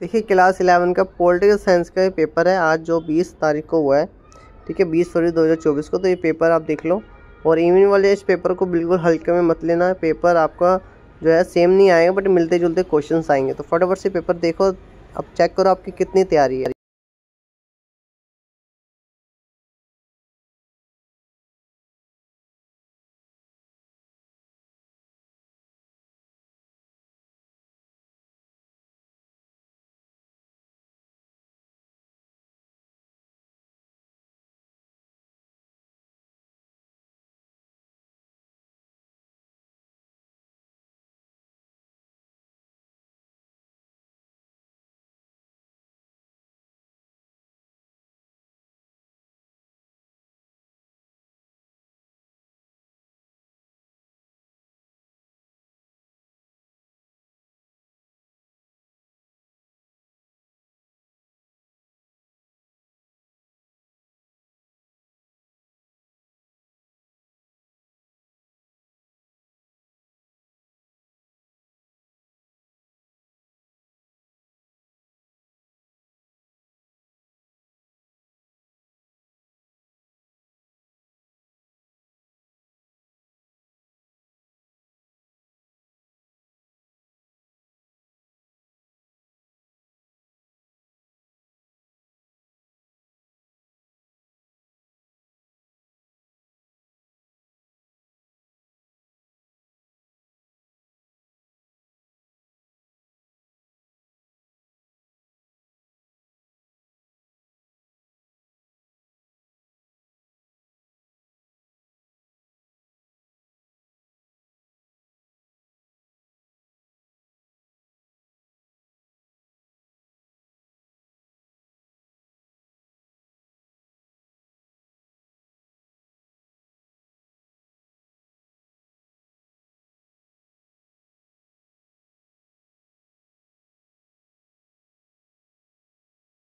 देखिए class eleven का political science का ये पेपर है। आज जो बीस तारीख को हुआ है, ठीक है, बीस फरवरी दो हज़ार चौबीस को तो ये पेपर आप देख लो। और इवनिंग वाले इस पेपर को बिल्कुल हल्के में मत लेना। पेपर आपका जो है सेम नहीं आएगा बट मिलते जुलते क्वेश्चन आएँगे। तो फटाफट से पेपर देखो। अब चेक करो आपकी कितनी तैयारी है।